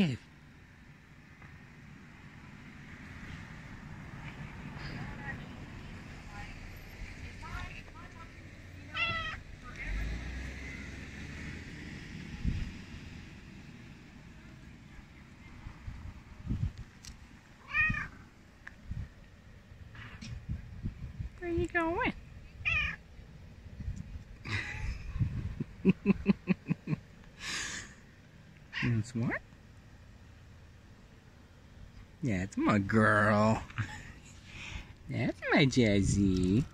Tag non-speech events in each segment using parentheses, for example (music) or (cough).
Yes. Where you going? (laughs) That's what? That's my girl. That's my Jezzi.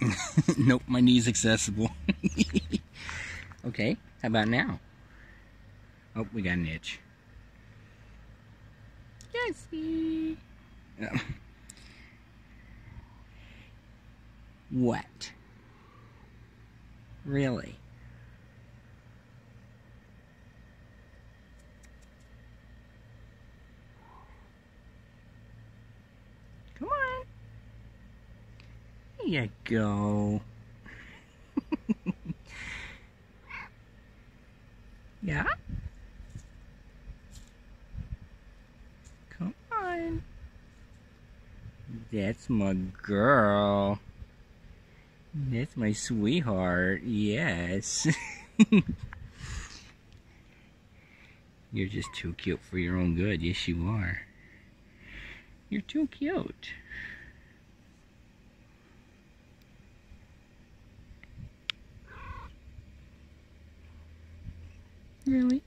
(laughs) nope, my knee's accessible. (laughs) okay, how about now? Oh, we got an itch. Jezzi. (laughs) what? Really? Come on. There you go. Yeah? Come on. That's my girl. That's my sweetheart. Yes. (laughs) You're just too cute for your own good. Yes, you are. You're too cute. Really?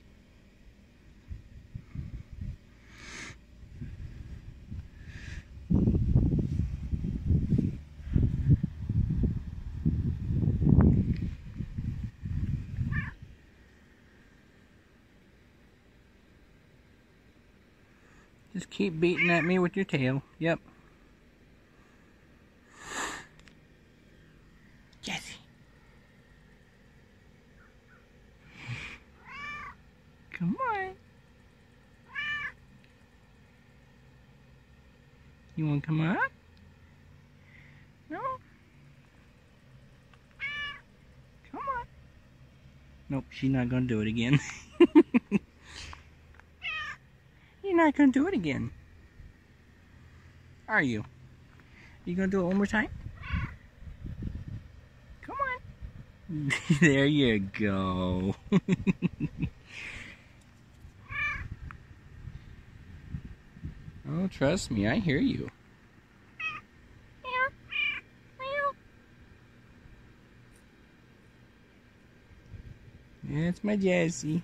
Just keep beating at me with your tail. Yep. Jezzi. Come on. You want to come up? No? Come on. Nope, she's not going to do it again. (laughs) You're not going to do it again. Are you? You going to do it one more time? Come on. (laughs) there you go. (laughs) oh, trust me, I hear you. It's my Jezzi.